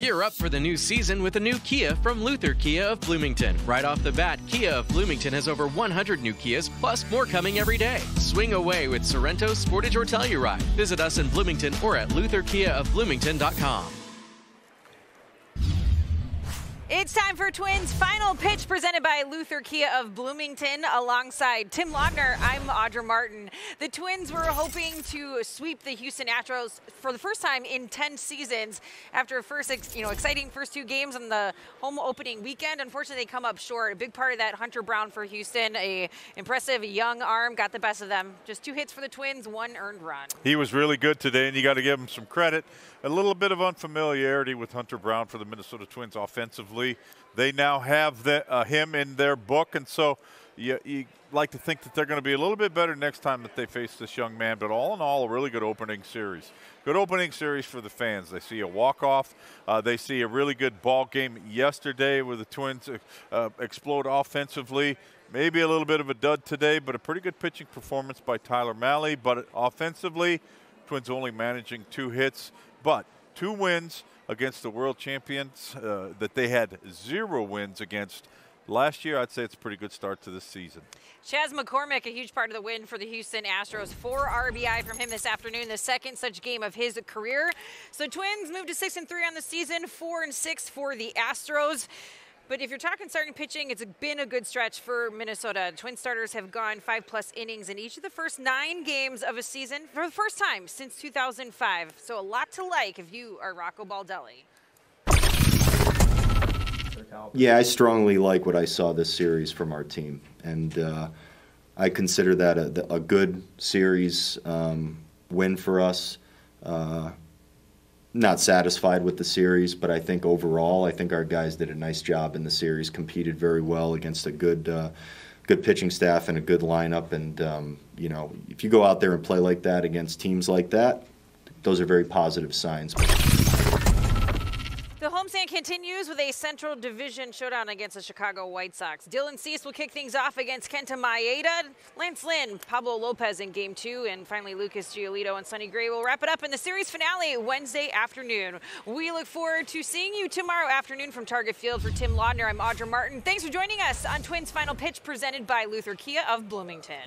Gear up for the new season with a new Kia from Luther Kia of Bloomington. Right off the bat, Kia of Bloomington has over 100 new Kias, plus more coming every day. Swing away with Sorento, Sportage, or Telluride. Visit us in Bloomington or at lutherkiaofbloomington.com. It's time for Twins Final Pitch presented by Luther Kia of Bloomington alongside Tim Laudner. I'm Audra Martin. The Twins were hoping to sweep the Houston Astros for the first time in 10 seasons after a first, you know, exciting first two games on the home opening weekend. Unfortunately, they come up short. A big part of that Hunter Brown for Houston, a impressive young arm, got the best of them. Just two hits for the Twins, one earned run. He was really good today, and you got to give him some credit. A little bit of unfamiliarity with Hunter Brown for the Minnesota Twins offensively offensively. They now have the, uh, him in their book, and so you, you like to think that they're going to be a little bit better next time that they face this young man. But all in all, a really good opening series. Good opening series for the fans. They see a walk-off. Uh, they see a really good ball game yesterday where the Twins uh, explode offensively. Maybe a little bit of a dud today, but a pretty good pitching performance by Tyler Mahle. But offensively, Twins only managing two hits, but two wins – against the world champions uh, that they had zero wins against last year, I'd say it's a pretty good start to the season. Chas McCormick, a huge part of the win for the Houston Astros. Four RBI from him this afternoon, the second such game of his career. So Twins moved to six and three on the season, four and six for the Astros. But if you're talking starting pitching, it's been a good stretch for Minnesota. Twin starters have gone five plus innings in each of the first nine games of a season for the first time since 2005. So a lot to like if you are Rocco Baldelli. Yeah, I strongly like what I saw this series from our team, and uh, I consider that a, a good series um, win for us. Uh, not satisfied with the series, but I think overall, I think our guys did a nice job in the series, competed very well against a good, uh, good pitching staff and a good lineup. And um, you know, if you go out there and play like that against teams like that, those are very positive signs. The homestand continues with a Central Division showdown against the Chicago White Sox. Dylan Cease will kick things off against Kenta Maeda, Lance Lynn, Pablo Lopez in Game 2, and finally Lucas Giolito and Sonny Gray will wrap it up in the series finale Wednesday afternoon. We look forward to seeing you tomorrow afternoon from Target Field. For Tim Laudner, I'm Audra Martin. Thanks for joining us on Twins Final Pitch presented by Luther Kia of Bloomington.